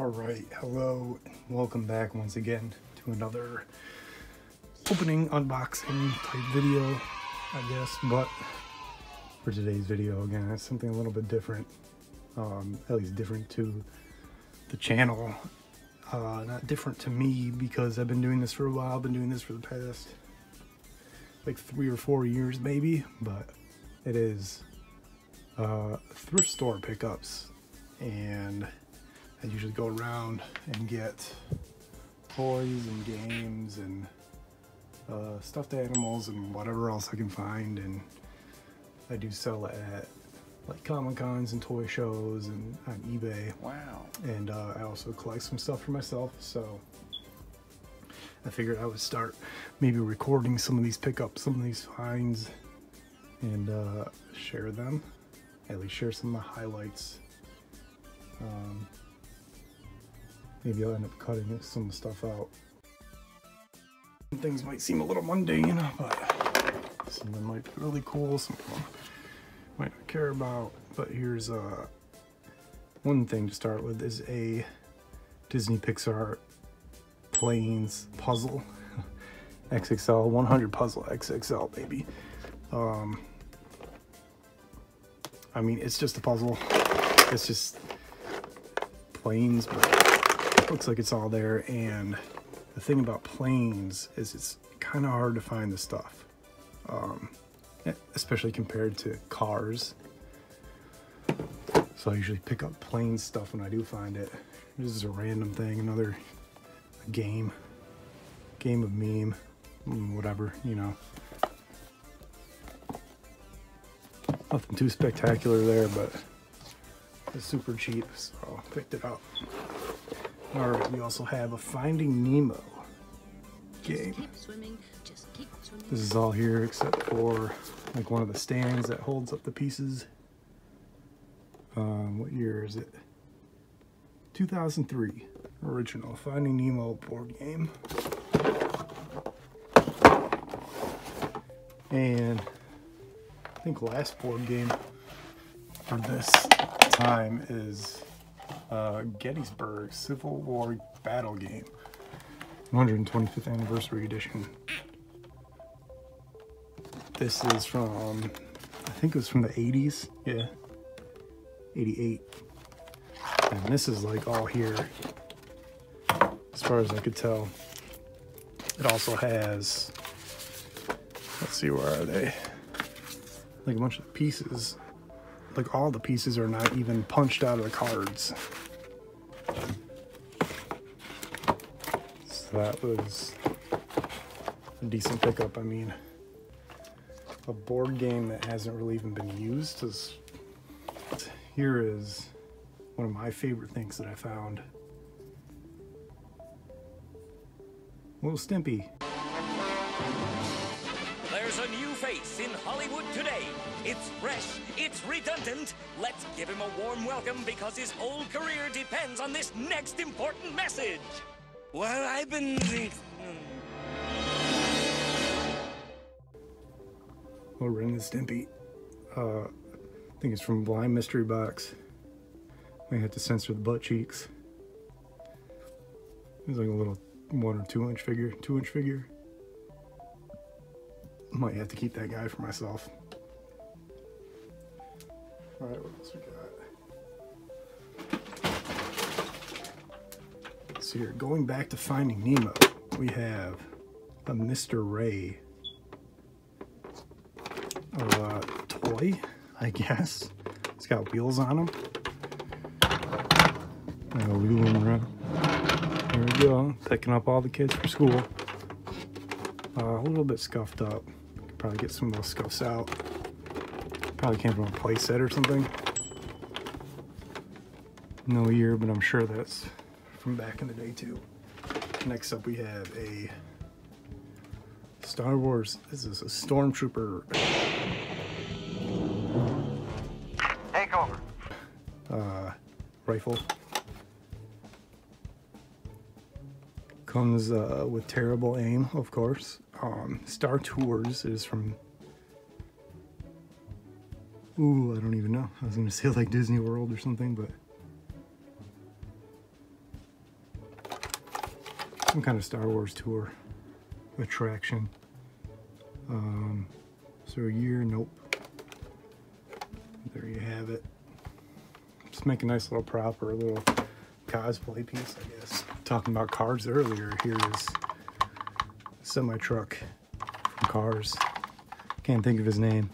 All right, hello, welcome back once again to another opening unboxing type video, I guess. But for today's video, again, it's something a little bit different, um, at least different to the channel. Uh, not different to me because I've been doing this for a while. I've been doing this for the past like three or four years, maybe. But it is uh, thrift store pickups, and I usually go around and get toys and games and uh, stuffed animals and whatever else I can find. And I do sell it at like Comic Cons and toy shows and on eBay. Wow. And uh, I also collect some stuff for myself. So I figured I would start maybe recording some of these pickups, some of these finds, and uh, share them. At least share some of the highlights. Um, maybe I'll end up cutting some stuff out. Some things might seem a little mundane, but some of them might be really cool. Some of them might not care about. But here's uh, one thing to start with is a Disney Pixar planes puzzle. XXL 100 puzzle XXL baby. Um, I mean, it's just a puzzle. It's just planes, but looks like it's all there. And the thing about planes is it's kind of hard to find the stuff, um, especially compared to cars. So I usually pick up plane stuff when I do find it. This is a random thing, another game, game of meme, mm, whatever, you know. Nothing too spectacular there, but it's super cheap, so I picked it up. All right, we also have a Finding Nemo game. This is all here except for like one of the stands that holds up the pieces. Um, what year is it? 2003 original Finding Nemo board game. And I think last board game for this time is uh, Gettysburg Civil War Battle Game, 125th Anniversary Edition. This is from, I think it was from the 80s, yeah, 88. And this is like all here, as far as I could tell. It also has, let's see, where are they? Like a bunch of pieces. Like all the pieces are not even punched out of the cards. So that was a decent pickup. I mean, a board game that hasn't really even been used is here is one of my favorite things that I found. Little Stimpy. There's a new face in Hollywood today. It's fresh, it's redundant. Let's give him a warm welcome because his whole career depends on this next important message. Well, I've been. Little Ren and Stimpy. Uh, I think it's from Blind Mystery Box. I have to censor the butt cheeks. It's like a little one or two inch figure, two inch figure. Might have to keep that guy for myself. All right, what else we got? Here, going back to Finding Nemo, we have a Mr. Ray uh, toy, I guess. It's got wheels on them. Uh, wheeling around. There we go, picking up all the kids for school. Uh, a little bit scuffed up. Probably get some of those scuffs out. Probably came from a playset or something. No year, but I'm sure that's from back in the day too. Next up we have a Star Wars. This is a Stormtrooper Take over. uh, rifle. Comes uh, with terrible aim, of course. Um, Star Tours is from. Ooh, I don't even know. I was gonna say like Disney World or something, but some kind of Star Wars tour attraction. Um, so a year, nope. There you have it. Just make a nice little prop or a little cosplay piece, I guess. Talking about cars earlier, here is semi truck from Cars. Can't think of his name.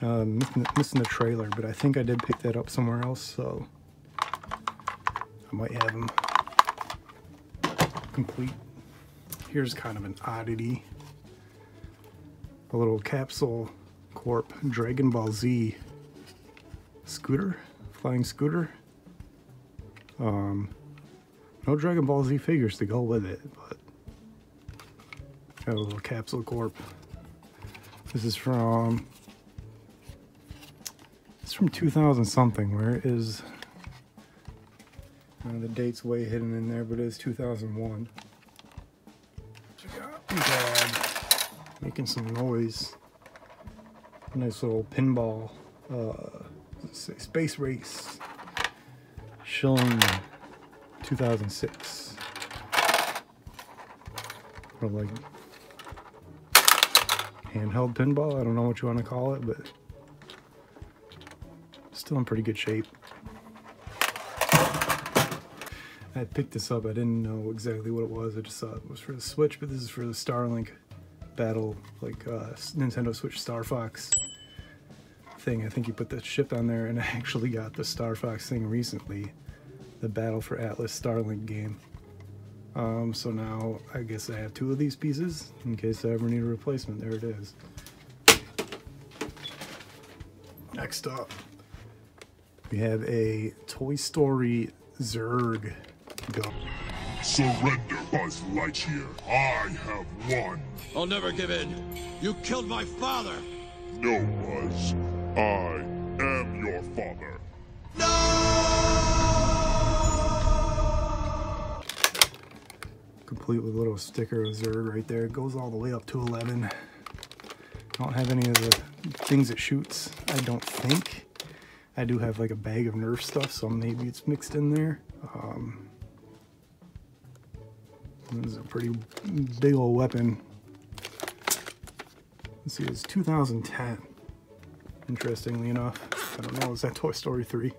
Uh, missing, missing the trailer, but I think I did pick that up somewhere else, so I might have him complete. Here's kind of an oddity. A little capsule corp Dragon Ball Z scooter, flying scooter. Um, no Dragon Ball Z figures to go with it, but got a little capsule corp. This is from it's from 2000 something. Where is uh, the date's way hidden in there, but it is 2001. We making some noise. Nice little pinball, uh, let's say space race. Schylling 2006. Or like handheld pinball. I don't know what you want to call it, but still in pretty good shape. I picked this up. I didn't know exactly what it was. I just thought it was for the Switch, but this is for the Starlink battle, like uh, Nintendo Switch Star Fox thing. I think you put the ship on there, and I actually got the Star Fox thing recently, the Battle for Atlas Starlink game. Um, so now I guess I have two of these pieces in case I ever need a replacement. There it is. Next up, we have a Toy Story Zurg go. Surrender, Buzz Lightyear. I have won. I'll never give in. You killed my father. No, Buzz. I am your father. No! Complete with a little sticker of Zurg right there. It goes all the way up to 11. I don't have any of the things it shoots, I don't think. I do have like a bag of Nerf stuff, so maybe it's mixed in there. Um, this is a pretty big old weapon. Let's see, it's 2010. Interestingly enough, I don't know, is that Toy Story 3?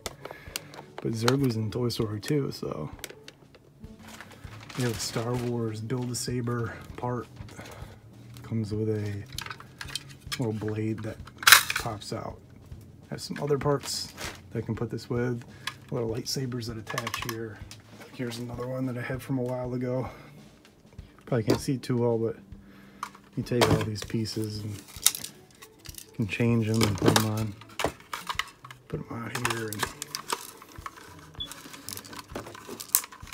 But Zurg was in Toy Story 2, so have a Star Wars Build-A-Saber part. Comes with a little blade that pops out. Has some other parts that I can put this with. Little lightsabers that attach here. Here's another one that I had from a while ago. Probably can't see too well, but you take all these pieces and can change them and put them on. Put them out here and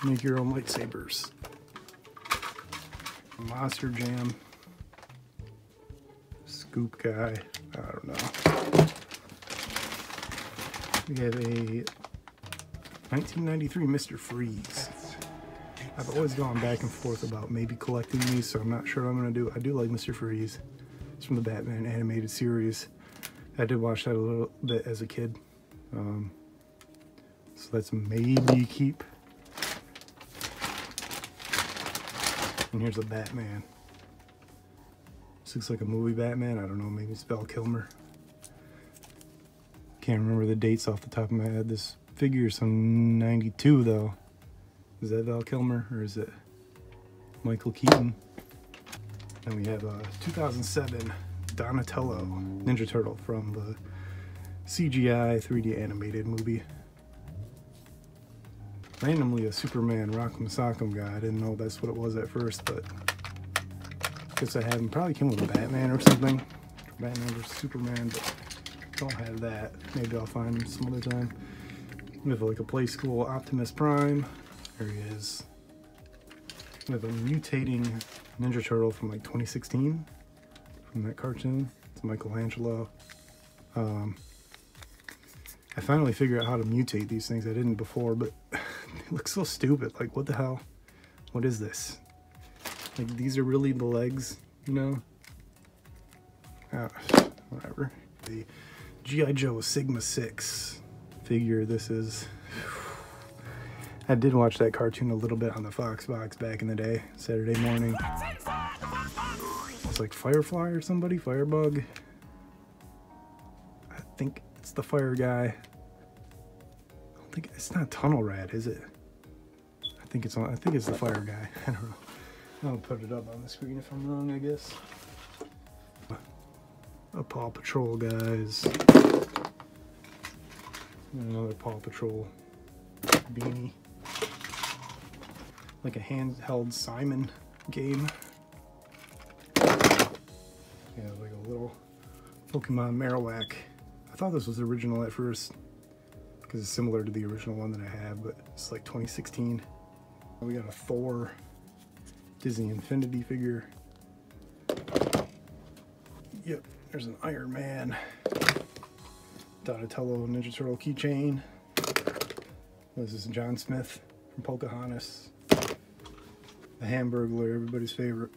make your own lightsabers. Monster Jam. Scoop guy. I don't know. We have a 1993 Mr. Freeze. I've always gone back and forth about maybe collecting these, so I'm not sure what I'm going to do. I do like Mr. Freeze. It's from the Batman animated series. I did watch that a little bit as a kid. Um, so that's maybe keep. And here's a Batman. This looks like a movie Batman. I don't know, maybe it's Val Kilmer. Can't remember the dates off the top of my head. This figure is from 92 though. Is that Val Kilmer or is it Michael Keaton? And we have a 2007 Donatello Ninja Turtle from the CGI 3D animated movie. Randomly a Superman Rock'em Sock'em guy. I didn't know that's what it was at first, but I guess I have him. Probably came with a Batman or something. Batman or Superman, but don't have that. Maybe I'll find him some other time. We have like a Playskool Optimus Prime. There he is. Have a mutating Ninja Turtle from like 2016 from that cartoon. It's Michelangelo. Um, I finally figured out how to mutate these things. I didn't before, but it looks so stupid. Like, what the hell? What is this? Like, these are really the legs, you know? Ah, whatever. The G.I. Joe Sigma 6 figure this is. I did watch that cartoon a little bit on the Fox box back in the day, Saturday morning. It's like Firefly or somebody, Firebug. I think it's the fire guy. I don't think it's not Tunnel Rat, is it? I think it's on. I think it's the fire guy. I don't know. I'll put it up on the screen if I'm wrong, I guess. A Paw Patrol guys. Another Paw Patrol beanie. Like a handheld Simon game. Yeah, like a little Pokemon Marowak. I thought this was original at first because it's similar to the original one that I have, but it's like 2016. We got a Thor Disney Infinity figure. Yep, there's an Iron Man. Donatello Ninja Turtle keychain. This is John Smith from Pocahontas. The Hamburglar, everybody's favorite.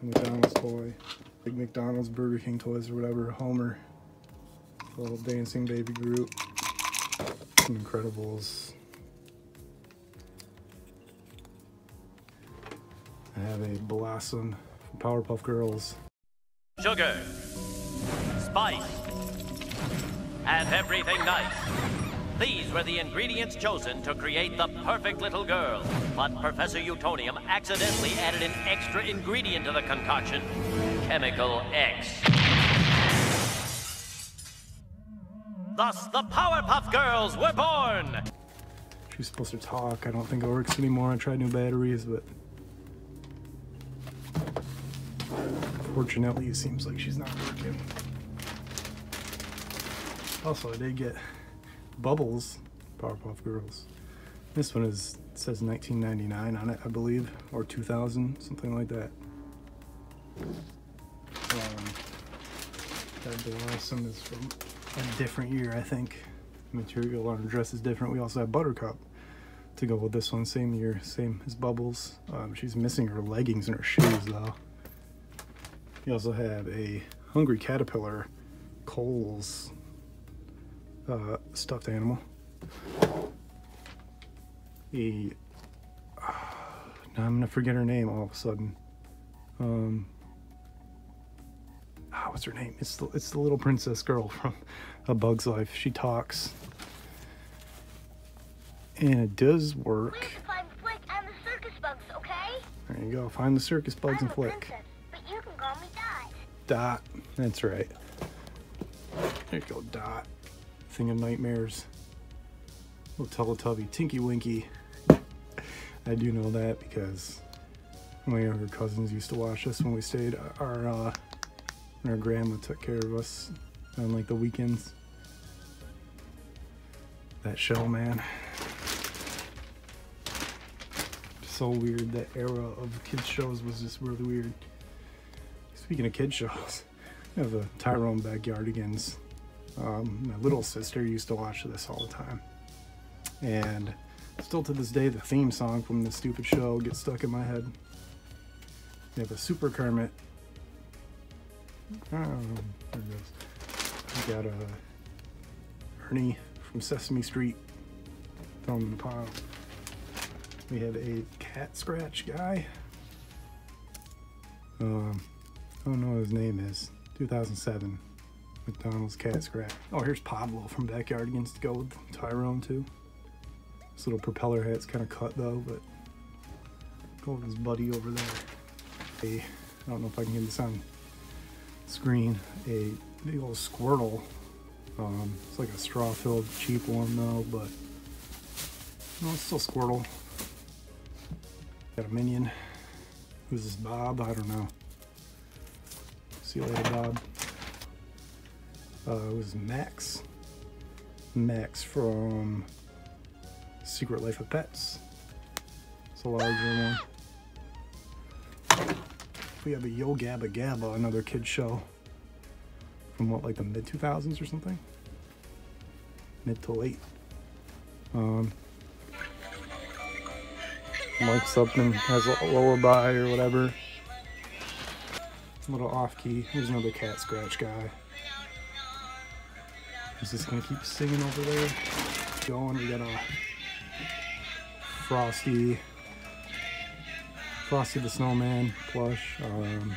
McDonald's toy. Big McDonald's, Burger King toys or whatever. Homer. Little dancing baby Groot. Some Incredibles. I have a Blossom from Powerpuff Girls. sugar, spice, and everything nice. These were the ingredients chosen to create the perfect little girl. But Professor Utonium accidentally added an extra ingredient to the concoction Chemical X. Thus, the Powerpuff Girls were born! She's supposed to talk. I don't think it works anymore. I tried new batteries, but fortunately, it seems like she's not working. Also, I did get Bubbles Powerpuff Girls. This one is says 1999 on it, I believe, or 2000, something like that. Um, that Blossom is from a different year, I think. Material on her dress is different. We also have Buttercup to go with this one. Same year, same as Bubbles. Um, she's missing her leggings and her shoes, though. We also have a Hungry Caterpillar Kohl's uh, stuffed animal. A uh, now I'm gonna forget her name all of a sudden. Um, ah, what's her name? It's the it's the little princess girl from A Bug's Life. She talks, and it does work. Please find Flick and the circus bugs, okay? There you go. Find the circus bugs I'm and flick. princess, but you can call me Dot. Dot. That's right. There you go, Dot. Thing of nightmares. Little Teletubby, Tinky Winky. I do know that because my younger cousins used to watch us when we stayed. Our uh, our grandma took care of us on like the weekends. That show, man. So weird. That era of kids shows was just really weird. Speaking of kids shows, I have the Tyrone Backyardigans. Um, my little sister used to watch this all the time. And still to this day, the theme song from this stupid show gets stuck in my head. We have a Super Kermit. Oh, there it goes. We got a Ernie from Sesame Street. Throw him in the pile. We have a cat scratch guy. Um, I don't know what his name is. 2007. McDonald's Cat Scratch. Oh, here's Pablo from Backyardigans to go with Tyrone too. This little propeller hat's kind of cut though, but go with his buddy over there. A, I don't know if I can get this on screen. A big old Squirtle. Um, it's like a straw-filled cheap one though, but no, it's still Squirtle. Got a minion. Who's this Bob? I don't know. See you later, Bob. Uh, it was Max. Max from Secret Life of Pets. It's a larger one. We have a Yo Gabba Gabba, another kid show. From what, like the mid 2000s or something? Mid to late. Um, Mark Supman has a lullaby or whatever. A little off key. Here's another cat scratch guy. He's just gonna keep singing over there. Going. We got a Frosty, Frosty the Snowman plush. Um,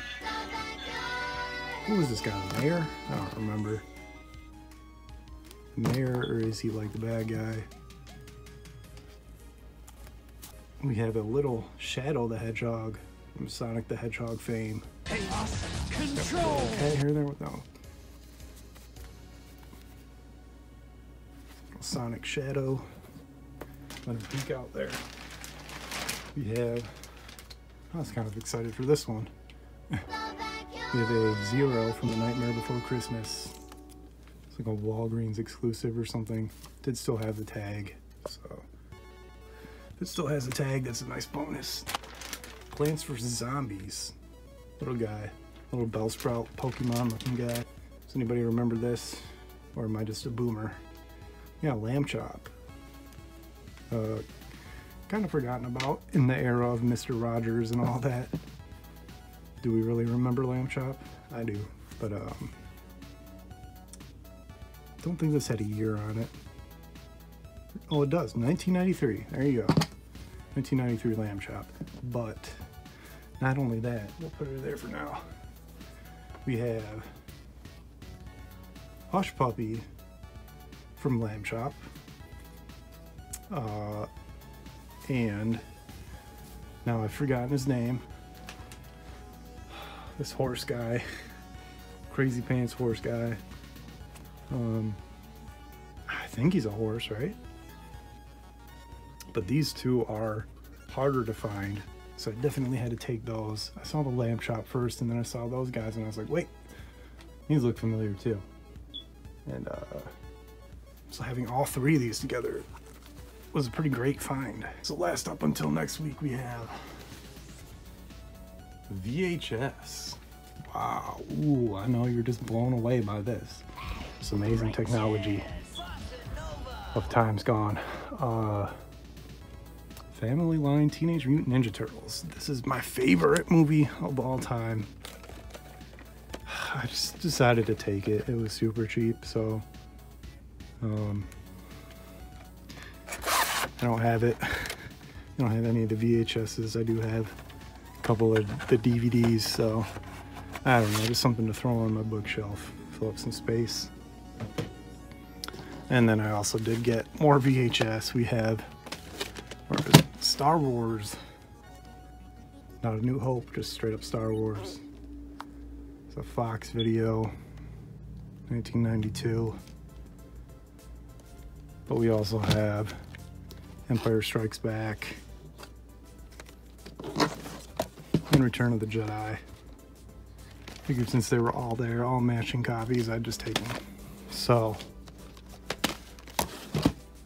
who was this guy? The mayor? I don't remember. Mayor, or is he like the bad guy? We have a little Shadow the Hedgehog from Sonic the Hedgehog fame. Chaos Control! Cat hair there? No. Sonic Shadow. Let him peek out there. We have. I was kind of excited for this one. we have a Zero from The Nightmare Before Christmas. It's like a Walgreens exclusive or something. Did still have the tag, so. If it still has a tag, that's a nice bonus. Plants vs. Zombies. Little guy. Little Bellsprout Pokemon looking guy. Does anybody remember this? Or am I just a boomer? Yeah, Lamb Chop. Uh, kind of forgotten about in the era of Mr. Rogers and all that. Do we really remember Lamb Chop? I do, but um, don't think this had a year on it. Oh, it does. 1993. There you go. 1993 Lamb Chop. But not only that, we'll put it there for now. We have Hush Puppy from Lamb Chop. Uh, and now I've forgotten his name. This horse guy, crazy pants horse guy. Um, I think he's a horse, right? But these two are harder to find, so I definitely had to take those. I saw the lamb chop first, and then I saw those guys, and I was like, wait, these look familiar too. And uh, so having all three of these together was a pretty great find. So last up until next week, we have VHS. Wow, ooh, I know you're just blown away by this. This amazing technology of times gone. Uh, Family Line Teenage Mutant Ninja Turtles. This is my favorite movie of all time. I just decided to take it. It was super cheap, so um, I don't have it. I don't have any of the VHSs. I do have a couple of the DVDs, so I don't know, just something to throw on my bookshelf, fill up some space. And then I also did get more VHS. We have? Star Wars. Not a New Hope, just straight up Star Wars. It's a Fox video, 1992. But we also have Empire Strikes Back and Return of the Jedi. Figured since they were all there, all matching copies, I'd just take them. So,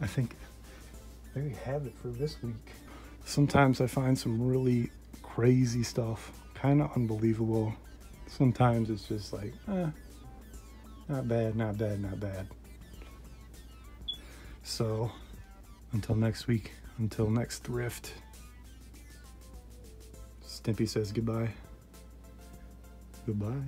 I think there you have it for this week. Sometimes I find some really crazy stuff, kind of unbelievable. Sometimes it's just like, eh, not bad, not bad, not bad. So, until next week, until next thrift, Stimpy says goodbye. Goodbye.